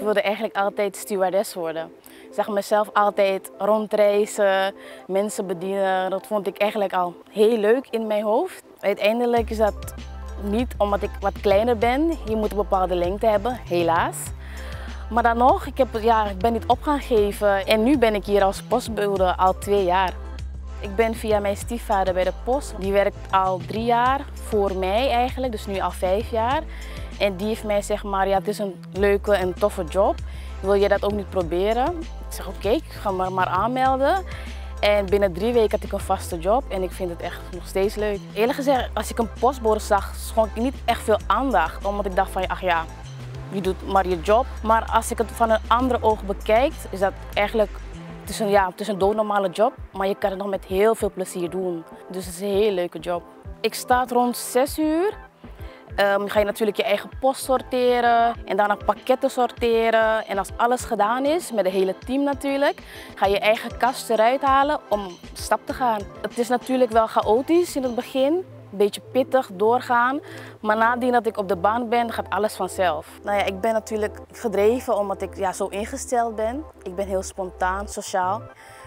wilde eigenlijk altijd stewardess worden. Ik zag mezelf altijd rondreizen, mensen bedienen. Dat vond ik eigenlijk al heel leuk in mijn hoofd. Uiteindelijk is dat niet omdat ik wat kleiner ben. Je moet een bepaalde lengte hebben, helaas. Maar dan nog, ik, heb, ja, ik ben niet op gaan geven. En nu ben ik hier als postbode al twee jaar. Ik ben via mijn stiefvader bij de post. Die werkt al drie jaar voor mij eigenlijk, dus nu al vijf jaar. En die heeft mij zeg maar, ja, het is een leuke en toffe job. Wil je dat ook niet proberen? Ik zeg oké, ik ga me maar aanmelden. En binnen drie weken had ik een vaste job en ik vind het echt nog steeds leuk. Eerlijk gezegd, als ik een postbode zag, schonk ik niet echt veel aandacht. Omdat ik dacht van, ach ja, je doet maar je job. Maar als ik het van een andere oog bekijk, is dat eigenlijk het is een, ja, het is een doodnormale job, maar je kan het nog met heel veel plezier doen. Dus het is een hele leuke job. Ik sta rond 6 uur. Um, ga je natuurlijk je eigen post sorteren en daarna pakketten sorteren. En als alles gedaan is, met het hele team natuurlijk, ga je eigen kast eruit halen om stap te gaan. Het is natuurlijk wel chaotisch in het begin, een beetje pittig doorgaan. Maar nadien dat ik op de baan ben, gaat alles vanzelf. Nou ja, ik ben natuurlijk gedreven omdat ik ja, zo ingesteld ben. Ik ben heel spontaan, sociaal.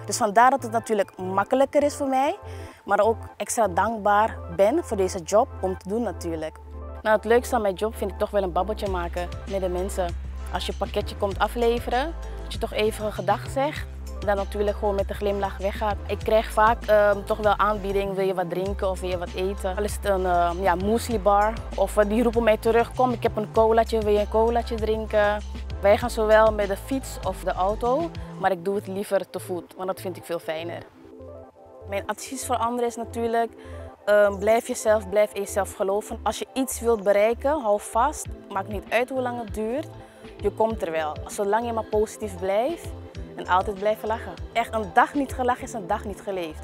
Dus vandaar dat het natuurlijk makkelijker is voor mij. Maar ook extra dankbaar ben voor deze job om te doen natuurlijk. Nou, het leukste aan mijn job vind ik toch wel een babbeltje maken met de mensen. Als je een pakketje komt afleveren, dat je toch even een gedag zegt dan natuurlijk gewoon met een glimlach weggaat. Ik krijg vaak ehm, toch wel aanbieding, wil je wat drinken of wil je wat eten. Al is het een uh, ja, muesli of uh, die roepen mij terug, kom ik heb een colaatje, wil je een colaatje drinken? Wij gaan zowel met de fiets of de auto, maar ik doe het liever te voet, want dat vind ik veel fijner. Mijn advies voor anderen is natuurlijk, um, blijf jezelf, blijf in jezelf geloven. Als je iets wilt bereiken, hou vast, maakt niet uit hoe lang het duurt. Je komt er wel, zolang je maar positief blijft en altijd blijven lachen. Echt een dag niet gelachen is een dag niet geleefd.